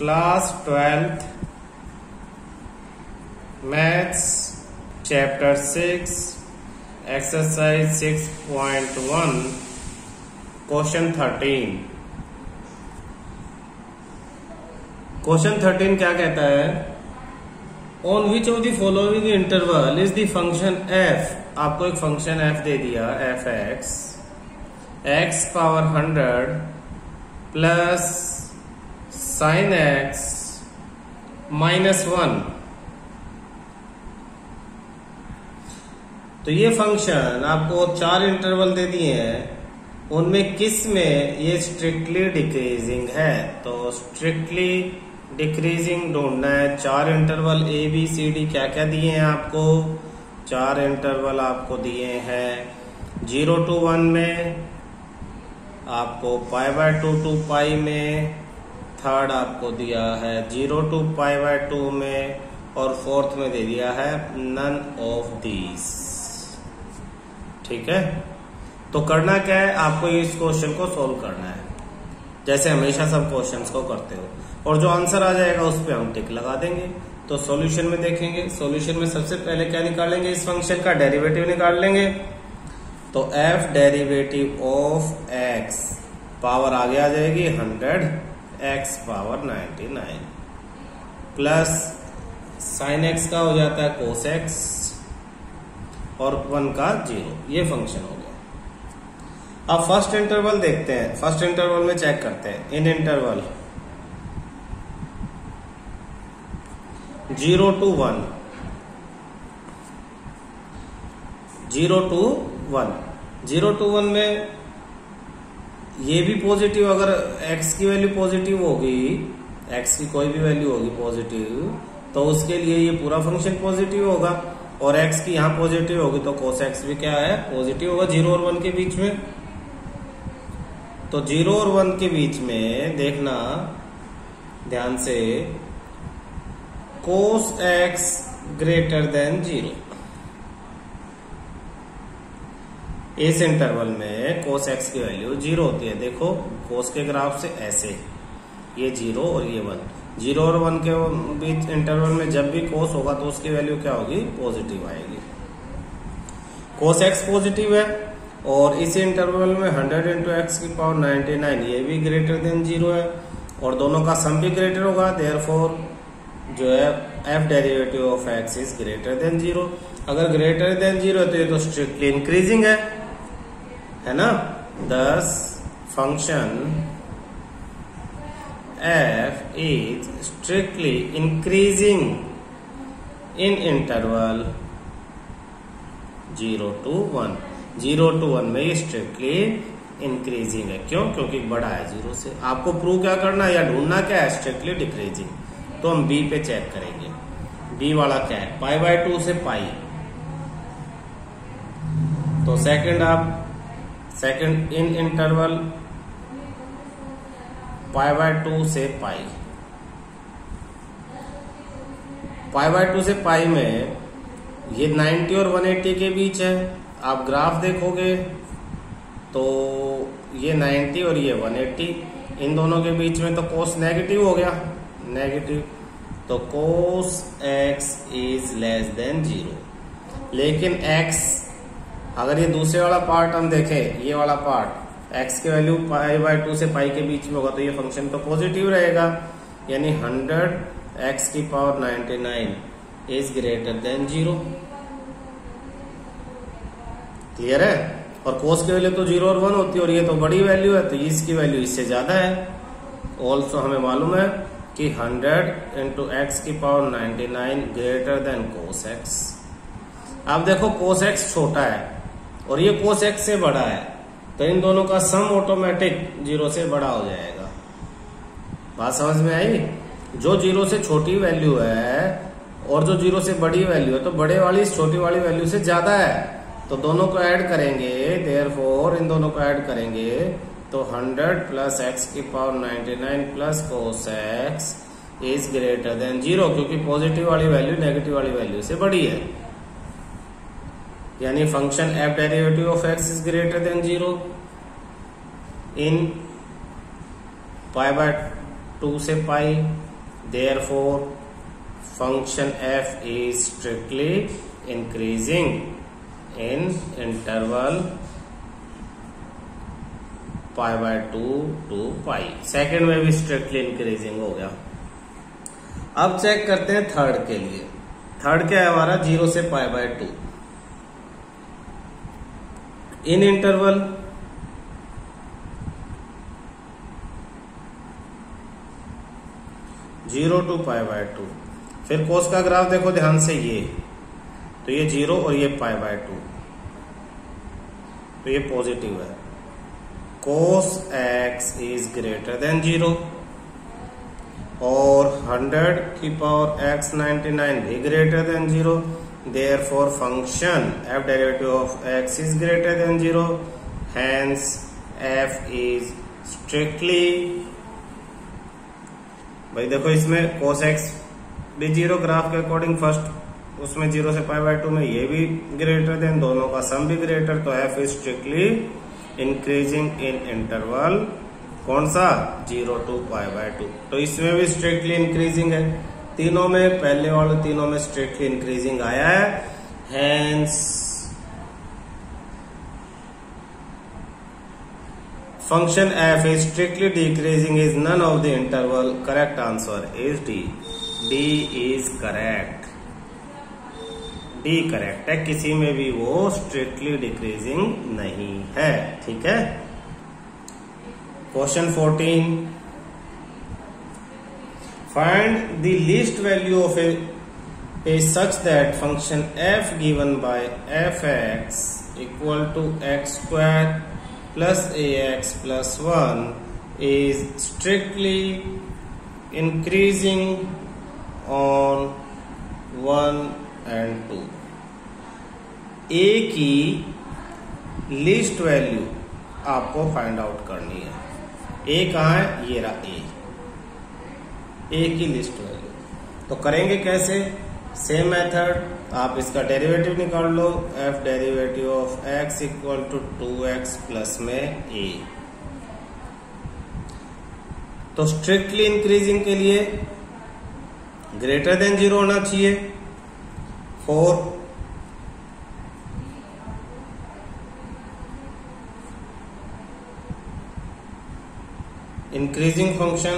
Class twelfth maths chapter six, exercise six point one, question thirteen. Question thirteen क्या कहता है? On which of the following interval is the function f आपको एक function f दे दिया f x x power hundred plus sine x minus one तो ये function आपको चार इंटरवल दे दिए हैं। उनमें किसमें ये स्ट्रिक्टली डिक्रीजिंग है? तो स्ट्रिक्टली डिक्रीजिंग ढूंढना है। चार interval A B C D क्या क्या दिए हैं आपको? चार इंटरवल आपको दिए हैं। ज़ीरो टू वन में, आपको pi by two to pi में थर्ड आपको दिया है zero to pi by two में और फोर्थ में दे दिया है नन ऑफ़ दीज ठीक है? तो करना क्या है? आपको इस क्वेश्चन को सोल्व करना है। जैसे हमेशा सब क्वेश्चंस को करते हो। और जो आंसर आ जाएगा, उस पर हम टिक लगा देंगे। तो सॉल्यूशन में देखेंगे। सॉल्यूशन में सबसे पहले क्या निकालेंगे? इस फ़ंक्शन का डेरिवेटिव निकाल लेंगे। तो f derivative of x power आगे आ जाएगी hundred x power ninety nine plus sine x का हो जाता है कोस एक्स और वन का ज़ीरो ये फ़ंक्शन हो गया। अब फ़र्स्ट इंटरवल देखते हैं। फ़र्स्ट इंटरवल में चेक करते हैं। In interval zero to one zero to one zero to one में ये भी पॉजिटिव अगर x की वैल्यू पॉजिटिव होगी, x की कोई भी वैल्यू होगी पॉजिटिव तो उसके लिए ये पूरा फ़ंक्शन पॉजिटिव होगा। और x की यहाँ पॉजिटिव होगी तो cos x भी क्या है? पॉजिटिव होगा ज़ीरो और वन के बीच में। तो ज़ीरो और वन के बीच में देखना, ध्यान से, cos x greater than zero इस इंटरवल में कोस एक्स की वैल्यू ज़ीरो होती है। देखो कोस के ग्राफ से ऐसे। ये ज़ीरो और ये वन ज़ीरो और वन के बीच इंटरवल में जब भी कोस होगा तो उसकी वैल्यू क्या होगी? पॉजिटिव आएगी। कोस एक्स पॉजिटिव है और इस इंटरवल में हंड्रेड इंटू एक्स की पावर नाइनटी नाइन ये भी ग्रेटर देन ज़ीरो है और दोनों का सम भी ग्रेटर होगा। देयर जो है f derivative of x is greater than zero अगर ग्रेटर देन ज़ीरो तो ये तो स्ट्रिक्टली इंक्रीजिंग है। है ना? Thus function f is strictly increasing in interval zero to one zero to one में स्ट्रिक्टली इंक्रीजिंग है। क्यों? क्योंकि बड़ा है ज़ीरो से। आपको प्रूव क्या करना है या ढूंढना क्या है? स्ट्रिक्टली डिक्रीजिंग तो हम बी पे चेक करेंगे। बी वाला क्या है? पाई बाय टू से पाई तो सेकंड आप second in interval pi by two से पाई पाई बाय टू से पाई में ये 90 और 180 के बीच है। आप ग्राफ देखोगे तो ये 90 और ये 180 इन दोनों के बीच में तो कोस नेगेटिव हो गया। नेगेटिव तो cos x is less than zero लेकिन एक्स अगर ये दूसरे वाला पार्ट हम देखें, ये वाला पार्ट एक्स की वैल्यू पाई बाय टू से पाई के बीच में होगा तो ये फ़ंक्शन तो पॉजिटिव रहेगा। यानी हंड्रेड एक्स की power ninety nine is greater than zero clear है? और कोस की वैल्यू तो ज़ीरो और वन होती है, और ये तो बड़ी वैल्यू है तो इसकी वैल्यू इससे ज़्यादा है। ऑल्सो हमें मालूम है कि 100 इंटू एक्स की power 99 greater than cos x अब देखो कोस एक्स छोटा है। और ये कोस एक्स से बड़ा है तो इन दोनों का सम ऑटोमेटिक ज़ीरो से बड़ा हो जाएगा। बात समझ में आई? जो ज़ीरो से छोटी वैल्यू है और जो ज़ीरो से बड़ी वैल्यू है तो बड़े वाली छोटी वाली वैल्यू से ज़्यादा है। तो दोनों को ऐड करेंगे देयर इन दोनों को ऐड करेंगे तो 100 प्लस एक्स की power 99 plus cos x is greater than zero क्योंकि पॉजिटिव वाली वैल्यू नेगेटिव वाली वैल्यू से बड़ी है। यानी function f derivative of x is greater than zero in pi by two से pi therefore function f is strictly increasing in interval pi by two to pi second में भी strictly increasing हो गया। अब चेक करते हैं third के लिए। थर्ड क्या है हमारा? ज़ीरो से pi by two in interval zero to pi by two फिर कोस का ग्राफ देखो ध्यान से ये। तो ये ज़ीरो और ये पाई बाय टू तो ये पॉजिटिव है। Cos x is greater than zero और 100 की पावर एक्स x 99 भी greater than 0 therefore, function f derivative of x is greater than 0 hence, f is strictly, भाई देखो इसमें cos x भी ज़ीरो ग्राफ के अकॉर्डिंग फ़र्स्ट उसमें ज़ीरो से पाई बाय टू में ये भी ग्रेटर देन दोनों का सम भी ग्रेटर तो f is strictly increasing in interval कौन सा? Zero to pi by two तो इसमें भी स्ट्रिक्टली इंक्रीजिंग है। तीनों में, पहले वाले तीनों में स्ट्रेटली इंक्रीजिंग आया है। Hence function f is strictly decreasing is none of the interval correct answer is D D is correct D correct है। किसी में भी वो स्ट्रिक्टली डिक्रीजिंग नहीं है। ठीक है? Question fourteen Find the least value of a is such that function f given by fx equal to x square plus ax plus 1 is strictly increasing on 1 and two a की least value आपको find out करनी है A कहाँ है ये रहा A A की least value तो करेंगे कैसे? सेम मेथड आप इसका डेरिवेटिव निकाल लो f derivative of x equal to two x plus में ए तो स्ट्रिक्टली इंक्रीजिंग के लिए ग्रेटर देन ज़ीरो होना चाहिए। For increasing function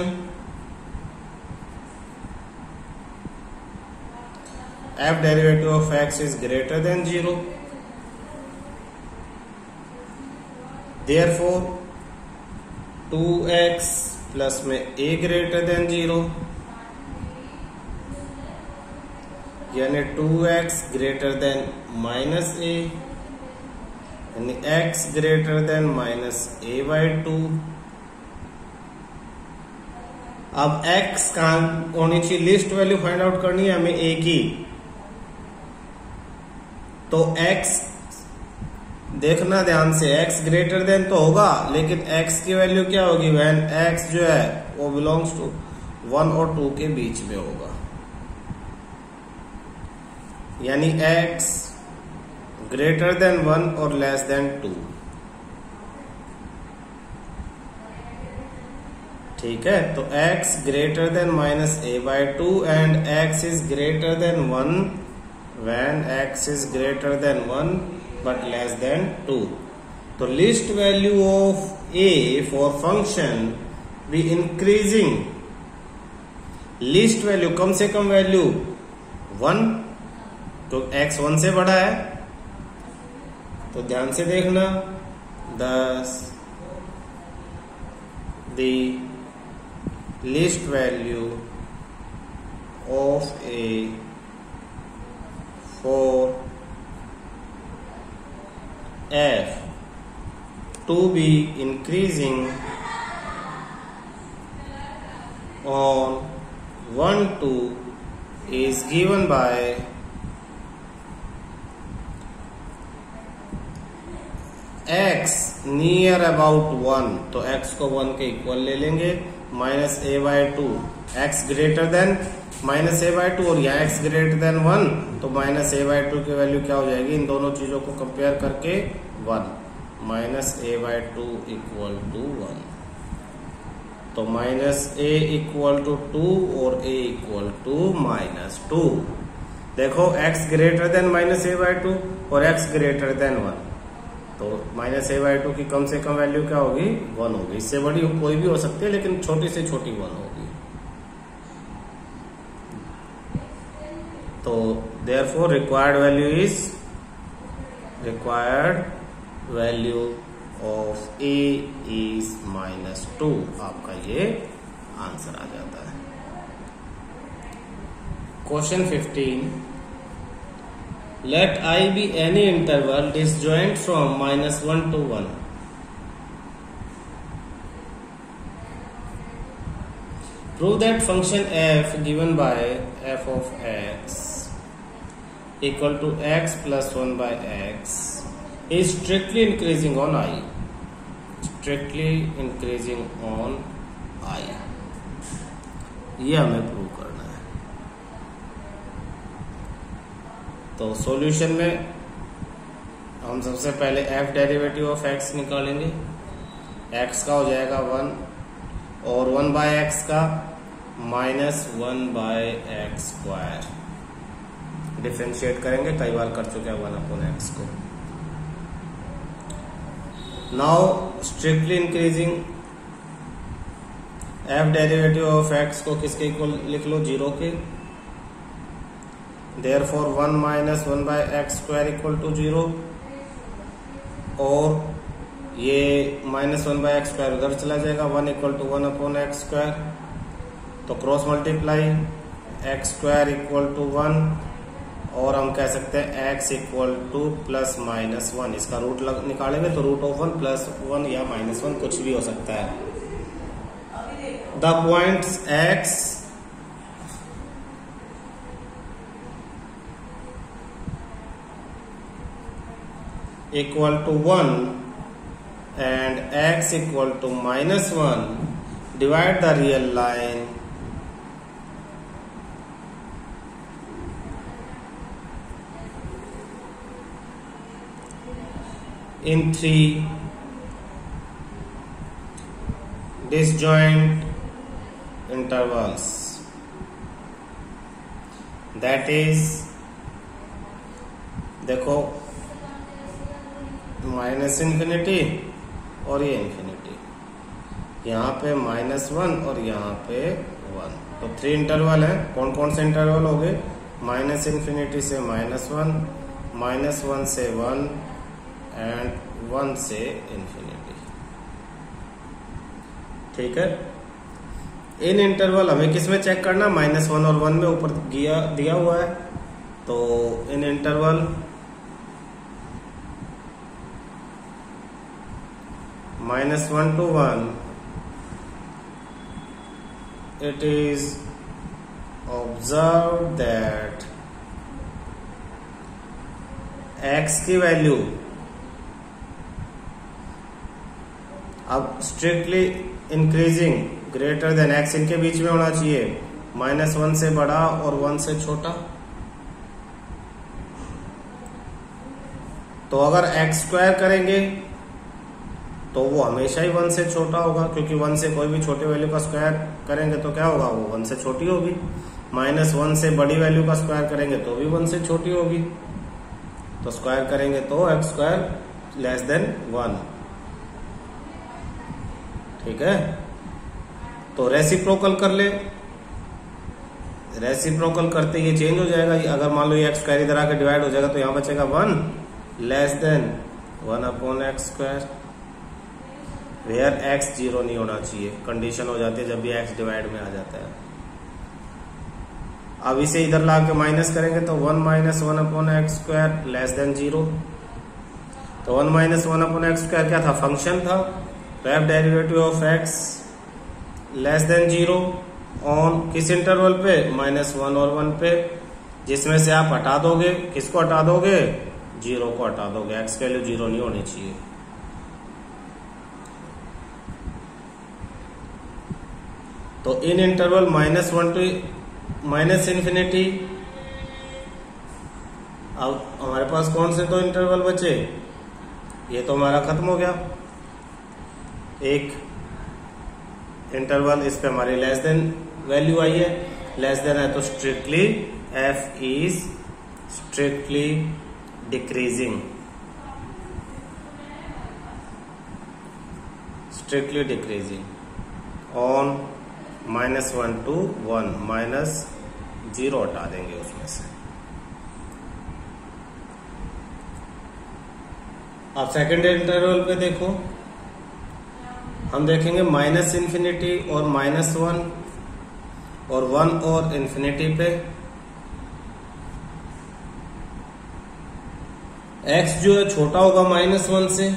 f derivative of x is greater than 0 therefore 2x plus में a greater than 0 यानी two x greater than minus a यानी x greater than minus a by two अब x कहा होनी चाहिए? Least value find out करनी है हमें a की। तो x देखना ध्यान से, x ग्रेटर देन तो होगा, लेकिन x की वैल्यू क्या होगी? वैन x जो है, वो बिलोंग्स टू वन और टू के बीच में होगा। यानी x ग्रेटर देन वन और लेस देन टू ठीक है? तो x greater than minus a by two and x is greater than one when x is greater than one but less than two तो least value of a for function be increasing least value कम से कम value one तो x one से बड़ा है। तो ध्यान से देखना thus the least value of a for f to be increasing on one two is given by x near about one तो x को वन के इक्वल ले लेंगे minus a by two x greater than minus a by two और यहाँ x greater than one तो minus A by two की value क्या हो जाएगी? इन दोनों चीज़ों को कंपेयर करके one minus a by two equal to one तो minus a equal to two और a equal to minus two देखो, x greater than minus a by two और x ग्रेटर देन वन तो माइनस ए बाय टू की कम से कम value क्या होगी? वन होगी। इससे बड़ी कोई भी हो सकती है, लेकिन छोटी से छोटी वन होगी। तो therefore required value is required value of a is minus two आपका ये आंसर आ जाता है। Question fifteen let I be any interval disjoint from minus one to one prove that function f given by f of x equal to x plus 1 by x is strictly increasing on i. Strictly increasing on i. ये हमें prove करना है। तो solution में हम सबसे पहले f derivative of x निकालेंगे। x का हो जाएगा वन और वन बाय एक्स का minus one by x square differentiate करेंगे कई बार कर चुके हैं वन अपॉन एक्स को। Now strictly increasing f derivative of x को किसके इक्वल लिख लो? ज़ीरो के। Therefore one minus one by x square equal to zero और ये minus one by x square उधर चला जाएगा। One equal to one upon x square तो cross multiply x square equal to one और हम कह सकते हैं x equal to plus minus one इसका रूट लग, निकालेंगे तो root of one plus one या माइनस वन कुछ भी हो सकता है। The point x equal to one and x equal to minus one divide the real line in three disjoint intervals. That is, देखो माइनस इन्फिनिटी और ये infinity यहाँ पे माइनस वन और यहाँ पे वन तो थ्री इंटरवल है. कौन कौन से इंटरवल हो गए माइनस इन्फिनिटी से माइनस वन माइनस वन से वन एंड वन से इंफिनिटी ठीक है? इन इंटरवल हमें किसमें चेक करना? माइनस वन और वन में ऊपर दिया दिया हुआ है। तो in interval minus one to one it is observe that x की वैल्यू अब strictly increasing greater than x इनके बीच में होना चाहिए। माइनस वन से बड़ा और वन से छोटा। तो अगर एक्स स्क्वायर करेंगे तो वो हमेशा ही वन से छोटा होगा, क्योंकि वन से कोई भी छोटे वैल्यू का स्क्वायर करेंगे तो क्या होगा? वो वन से छोटी होगी। माइनस वन से बड़ी वैल्यू का स्क्वायर करेंगे तो भी वन से छोटी होगी। तो स्क्वायर करेंगे तो x square less than one ठीक है? तो रेसिप्रोकल कर ले। रेसिप्रोकल करते ये चेंज हो जाएगा। अगर मान लो ये एक्स स्क्वायर इधर आके डिवाइड हो जाएगा तो यहाँ बचेगा one less than one upon x square where x zero नहीं होना चाहिए। कंडीशन हो जाती है जब भी एक्स डिवाइड में आ जाता है। अब इसे इधर ला के माइनस करेंगे तो one minus one upon x square less than zero तो one minus one upon x square क्या था? फ़ंक्शन था। तो f derivative of x less than zero on किस इंटरवल पे? माइनस वन और वन पे। जिसमें से आप हटा दोगे, किसको हटा दोगे? ज़ीरो को हटा दोगे। एक्स वैल्यू ज़ीरो नहीं होनी चाहिए। तो in interval minus one to, minus infinity, अब हमारे पास कौन से दो इंटरवल बचे? ये तो हमारा खत्म हो गया। एक इंटरवल इस पे हमारी लेस देन वैल्यू आई है। लेस देन है तो strictly f is strictly decreasing strictly decreasing on minus one to one minus zero हटा देंगे उसमें से। आप सेकेंड इंटरवल पे देखो। हम देखेंगे माइनस इंफिनिटी और माइनस वन और वन और इन्फिनिटी पे। एक्स जो है छोटा होगा माइनस वन से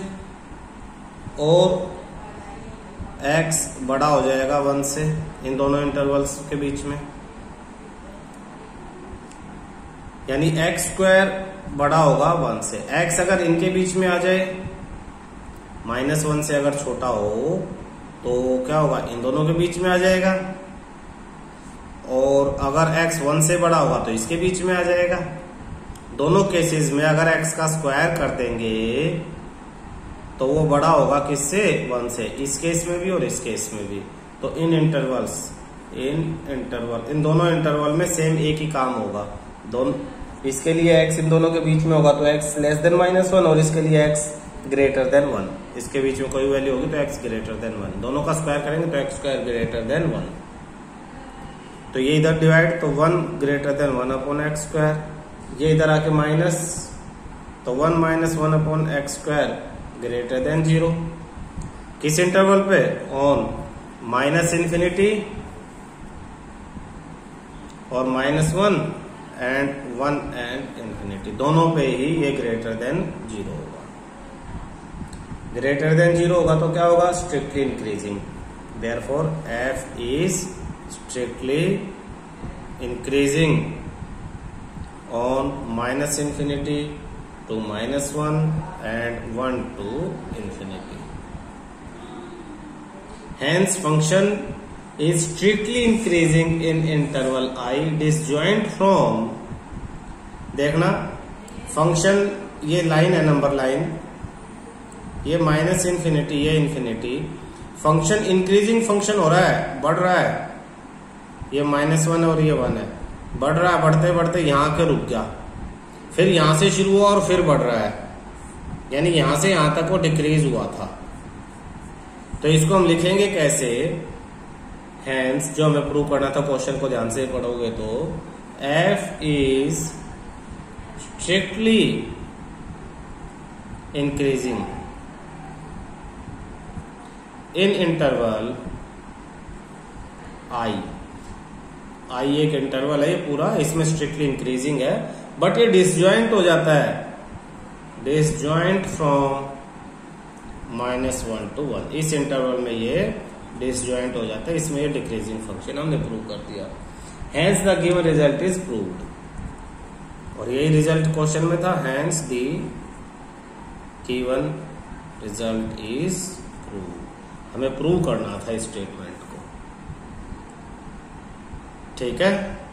और एक्स बड़ा हो जाएगा वन से इन दोनों इंटरवल्स के बीच में। यानी एक्स स्क्वायर बड़ा होगा वन से। एक्स अगर इनके बीच में आ जाए माइनस वन से अगर छोटा हो तो क्या होगा? इन दोनों के बीच में आ जाएगा। और अगर x वन से बड़ा होगा तो इसके बीच में आ जाएगा। दोनों केसेस में अगर x का स्क्वायर कर देंगे तो वो बड़ा होगा किससे? वन से। इस केस में भी और इस केस में भी। तो इन इंटरवल्स इन इंटरवल इन दोनों इंटरवल में सेम एक ही काम होगा। दोनों, इसके लिए x इन दोनों के बीच में होगा तो x less than minus one और इसके लिए x ग्रेटर देन वन इसके बीच में कोई वैल्यू होगी तो एक्स ग्रेटर देन वन दोनों का स्क्वायर करेंगे तो x square greater than one तो ये इधर डिवाइड तो one greater than one upon x square ये इधर आके माइनस तो one minus one upon x square greater than zero किस इंटरवल पे? ऑन माइनस इन्फिनिटी और minus one and one and infinity दोनों पे ही ये ग्रेटर देन ज़ीरो होगा। ग्रेटर देन ज़ीरो होगा तो क्या होगा? Strictly increasing therefore f is strictly increasing on minus infinity to minus one and one to infinity hence function is strictly increasing in interval i disjoint from, देखना function ये line है number line ये minus infinity ये infinity function increasing function हो रहा है, बढ़ रहा है। ये माइनस वन और ये वन है। बढ़ रहा है, बढ़ते बढ़ते यहाँ के रुक गया। फिर यहाँ से शुरू हुआ और फिर बढ़ रहा है। यानी यहाँ से यहाँ तक वो डिक्रीज हुआ था। तो इसको हम लिखेंगे कैसे? हैंस जो हमें प्रूव करना था क्वेश्चन को ध्यान से पढ़ोगे तो F is strictly increasing in interval I I एक इंटरवल है ये पूरा, इसमें स्ट्रिक्टली इंक्रीजिंग है बट ये डिसजॉइंट हो जाता है। Disjoint from minus one to one इस इंटरवल में ये डिसजॉइंट हो जाता है, इसमें ये डिक्रीजिंग फ़ंक्शन हमने प्रूव कर दिया। Hence the given result is proved और यही रिज़ल्ट क्वेश्चन में था hence the given result is हमें प्रूव करना था स्टेटमेंट को। ठीक है?